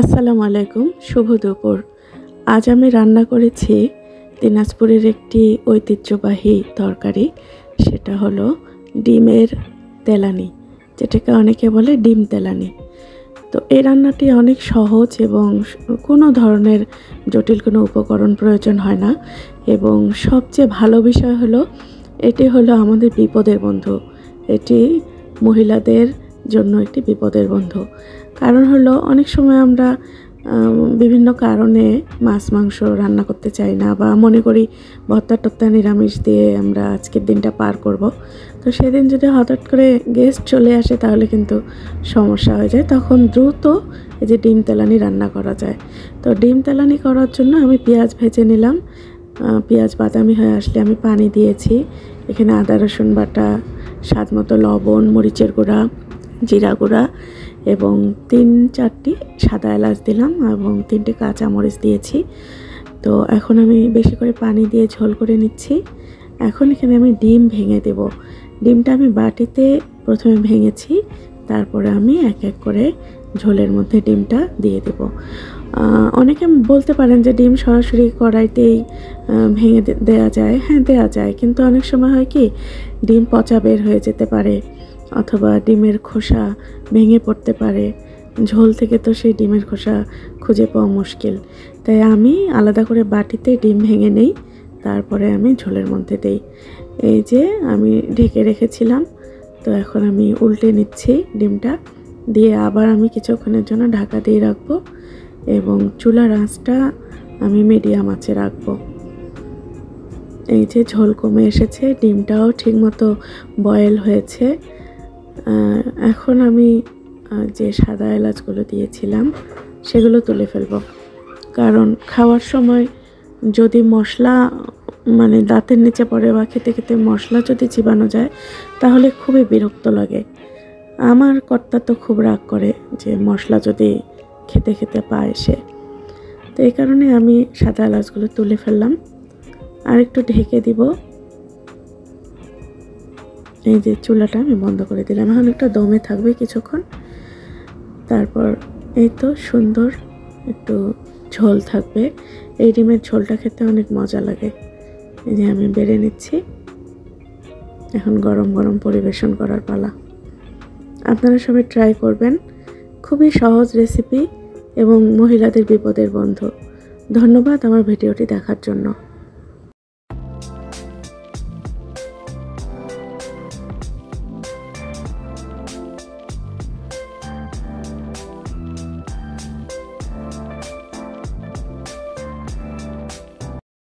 আসসালামু আলাইকুম, শুভ দুপুর। আজ আমি রান্না করেছি দিনাজপুরের একটি ঐতিহ্যবাহী তরকারি, সেটা হলো ডিমের তেলানি, যেটাকে অনেকে বলে ডিম তেলানি। তো এই রান্নাটি অনেক সহজ এবং কোনো ধরনের জটিল কোনো উপকরণ প্রয়োজন হয় না এবং সবচেয়ে ভালো বিষয় হলো, এটি হলো আমাদের বিপদের বন্ধু। এটি মহিলাদের জন্য একটি বিপদের বন্ধু। কারণ হলো, অনেক সময় আমরা বিভিন্ন কারণে মাছ, মাংস রান্না করতে চাই না বা মনে করি ভত্তা টত্তা নিরামিষ দিয়ে আমরা আজকের দিনটা পার করব। তো সেদিন যদি হঠাৎ করে গেস্ট চলে আসে, তাহলে কিন্তু সমস্যা হয়ে যায়। তখন দ্রুত এই যে ডিম তেলানি রান্না করা যায়। তো ডিম তেলানি করার জন্য আমি পেঁয়াজ ভেজে নিলাম। পেঁয়াজ, বাদামি হয়ে আসলে আমি পানি দিয়েছি। এখানে আদা, রসুন বাটা, স্বাদ মতো লবণ, মরিচের গুঁড়া জিরা গুঁড়া এবং তিন চারটি সাদা এলাচ দিলাম এবং তিনটে কাঁচামরিচ দিয়েছি। তো এখন আমি বেশি করে পানি দিয়ে ঝোল করে নিচ্ছি। এখন এখানে আমি ডিম ভেঙে দেব। ডিমটা আমি বাটিতে প্রথমে ভেঙেছি, তারপরে আমি এক এক করে ঝোলের মধ্যে ডিমটা দিয়ে দেব। অনেকে বলতে পারেন যে ডিম সরাসরি কড়াইতেই ভেঙে দেওয়া যায়। হ্যাঁ দেওয়া যায়। কিন্তু অনেক সময় হয় কি, ডিম পচা বের হয়ে যেতে পারে। অথবা ডিমের খোসা ভেঙে পড়তে পারে। ঝোল থেকে তো সেই ডিমের খোসা খুঁজে পাওয়া মুশকিল। তাই আমি আলাদা করে বাটিতে ডিম ভেঙে নেই, তারপরে আমি ঝোলের মধ্যে দেই। এই যে আমি ঢেকে রেখেছিলাম, তো এখন আমি উল্টে নিচ্ছি ডিমটা। দিয়ে আবার আমি কিছুক্ষণের জন্য ঢাকা দিয়ে রাখব এবং চুলার আঁচটা আমি মিডিয়াম আঁচে রাখব। এই যে ঝোল কমে এসেছে, ডিমটাও ঠিকমতো বয়েল হয়েছে। এখন আমি যে সাদা এলাচগুলো দিয়েছিলাম, সেগুলো তুলে ফেলব। কারণ খাওয়ার সময় যদি মশলা মানে দাঁতের নিচে পড়ে বা খেতে খেতে মশলা যদি চিবানো যায়, তাহলে খুবই বিরক্ত লাগে। আমার কর্তা তো খুব রাগ করে যে মশলা যদি খেতে খেতে পায় সে। তো এই কারণে আমি সাদা এলাচগুলো তুলে ফেললাম। আর একটু ঢেকে দিব। এই যে চুলাটা আমি বন্ধ করে দিলাম। এখন একটা দমে থাকবে কিছুক্ষণ। তারপর এই তো সুন্দর একটু ঝোল থাকবে। এই ডিমের ঝোলটা খেতে অনেক মজা লাগে। এই যে আমি বেড়ে নিচ্ছি। এখন গরম গরম পরিবেশন করার পালা। আপনারা সবাই ট্রাই করবেন। খুবই সহজ রেসিপি এবং মহিলাদের বিপদের বন্ধু। ধন্যবাদ আমার ভিডিওটি দেখার জন্য।